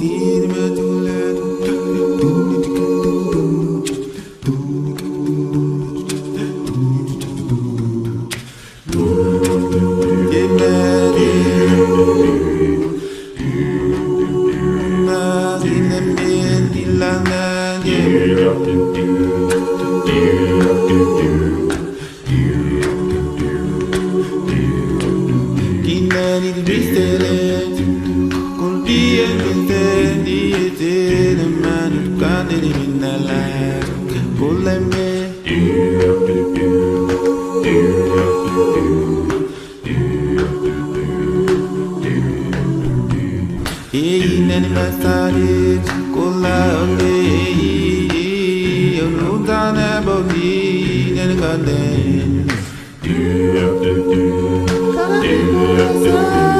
do do do do do do Diyete, diyete de mano Quando ele me dá lá Puleme Ei, nani masare Kola ole Eu não dá na bobi Nani cadê Diyete, diyete Diyete, diyete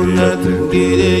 Yürü yattık, geri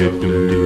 yaptım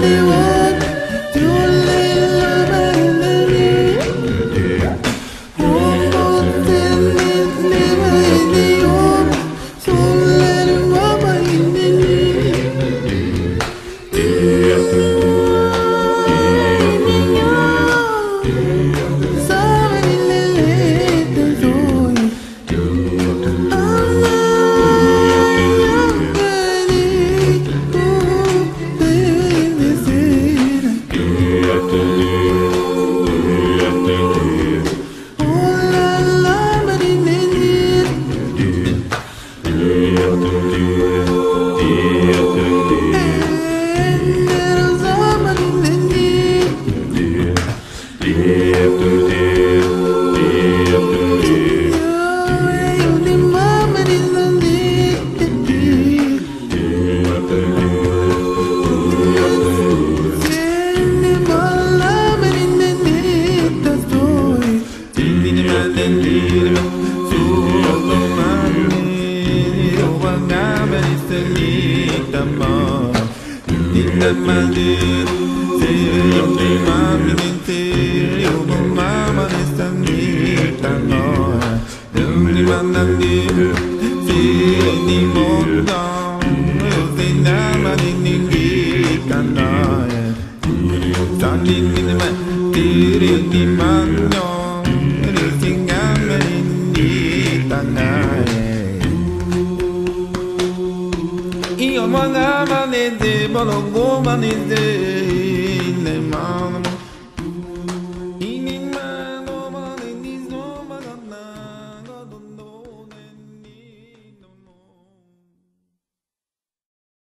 the world. Siri mami Siri mama mano Singama Ninitana Io manama nende, bolongo manende